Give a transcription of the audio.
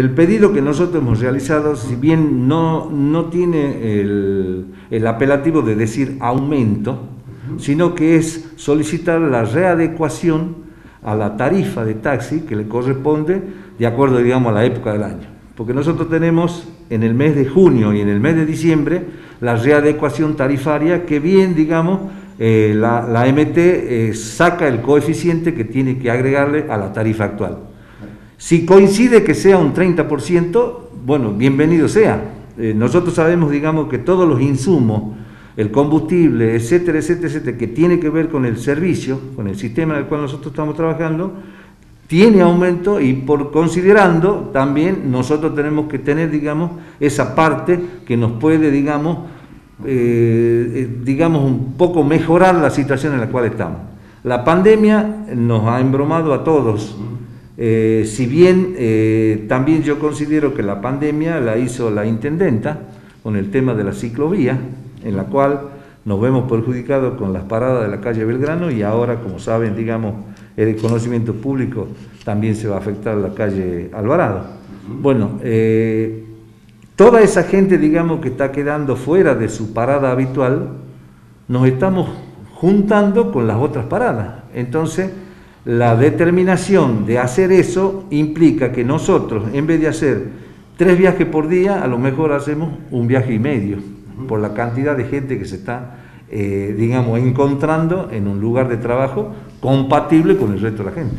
El pedido que nosotros hemos realizado, si bien no, no tiene el, el apelativo de decir aumento, sino que es solicitar la readecuación a la tarifa de taxi que le corresponde de acuerdo, digamos, a la época del año. Porque nosotros tenemos en el mes de junio y en el mes de diciembre la readecuación tarifaria que bien, digamos, eh, la, la, MT eh, saca el coeficiente que tiene que agregarle a la tarifa actual. Si coincide que sea un 30%, bueno, bienvenido sea. Eh, nosotros sabemos, digamos, que todos los insumos, el combustible, etcétera, etcétera, etcétera, que tiene que ver con el servicio, con el sistema en el cual nosotros estamos trabajando, tiene aumento y por considerando también nosotros tenemos que tener, digamos, esa parte que nos puede, digamos, eh, eh, digamos, un poco mejorar la situación en la cual estamos. La pandemia nos ha embromado a todos. Eh, si bien eh, también yo considero que la pandemia la hizo la intendenta con el tema de la ciclovía, en la cual nos vemos perjudicados con las paradas de la calle Belgrano y ahora, como saben, digamos, el conocimiento público también se va a afectar la calle Alvarado. Bueno, eh, toda esa gente, digamos, que está quedando fuera de su parada habitual, nos estamos juntando con las otras paradas. Entonces, la determinación de hacer eso implica que nosotros, en vez de hacer tres viajes por día, a lo mejor hacemos un viaje y medio, por la cantidad de gente que se está, eh, digamos, encontrando en un lugar de trabajo compatible con el resto de la gente.